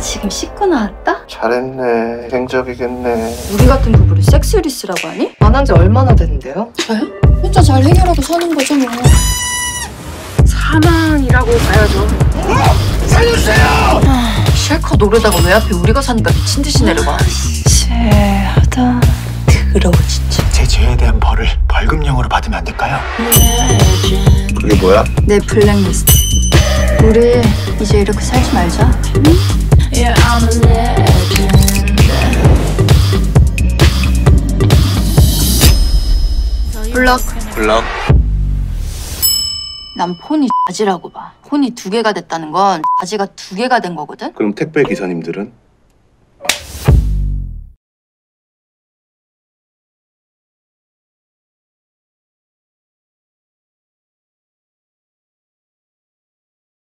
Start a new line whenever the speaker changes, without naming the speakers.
지금 씻고 나왔다?
잘했네. 행적이겠네.
우리 같은 부부를 섹스리스라고 하니?
안 한 지 얼마나 됐는데요?
저요? 혼자 잘 해결하고 사는 거죠 뭐.
사망이라고 봐야죠.
실컷 오르다가 왜 앞에 우리가 사니까 미친 듯이 내려가. 쎄하다. 더러워 진짜.
제 죄에 대한 벌을 벌금형으로 받으면 안 될까요?
그게 뭐야?
내 블랙리스트. 우리 이제 이렇게 살지 말자. 블럭.
블럭.
난 폰이 바지라고 봐. 폰이 두 개가 됐다는 건 바지가 두 개가 된 거거든.
그럼 택배 기사님들은